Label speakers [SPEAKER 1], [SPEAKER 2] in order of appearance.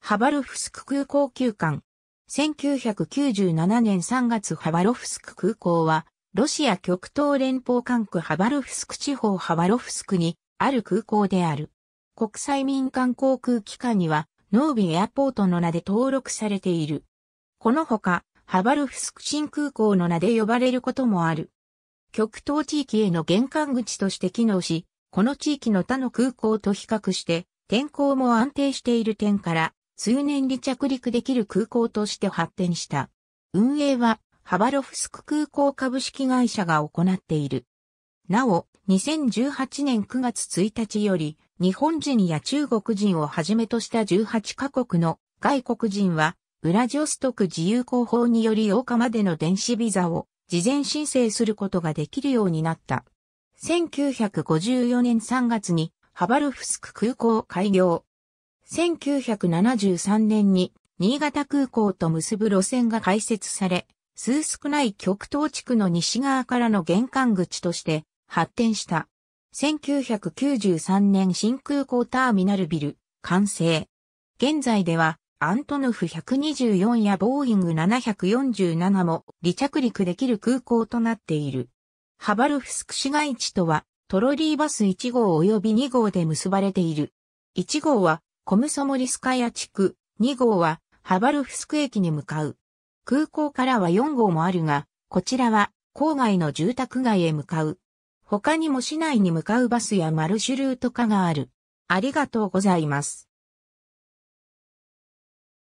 [SPEAKER 1] ハバロフスク空港休館。1997年3月ハバロフスク空港は、ロシア極東連邦管区ハバロフスク地方ハバロフスクにある空港である。国際民間航空機関には、ノービエアポートの名で登録されている。このほか、ハバロフスク新空港の名で呼ばれることもある。極東地域への玄関口として機能し、この地域の他の空港と比較して、天候も安定している点から、通年離着陸できる空港として発展した。運営は、ハバロフスク空港株式会社が行っている。なお、2018年9月1日より、日本人や中国人をはじめとした18カ国の外国人は、ウラジオストク自由広報により8日までの電子ビザを事前申請することができるようになった。1954年3月にハバルフスク空港開業。1973年に新潟空港と結ぶ路線が開設され、数少ない極東地区の西側からの玄関口として発展した。1993年新空港ターミナルビル完成。現在ではアントノフ124やボーイング747も離着陸できる空港となっている。ハバルフスク市街地とはトロリーバス1号及び2号で結ばれている。1号はコムソモリスカヤ地区、2号はハバルフスク駅に向かう。空港からは4号もあるが、こちらは郊外の住宅街へ向かう。他にも市内に向かうバスやマルシュルート化がある。ありがとうございます。